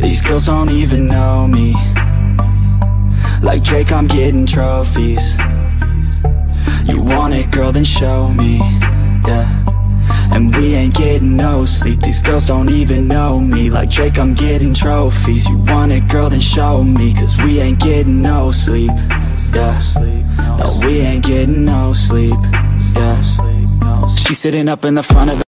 these girls don't even know me. Like Drake, I'm getting trophies. You want it, girl, then show me, yeah. And we ain't getting no sleep. These girls don't even know me. Like Drake, I'm getting trophies. You want it, girl, then show me. Cause we ain't getting no sleep. Yeah. No, we ain't getting no sleep. Yeah. She's sitting up in the front of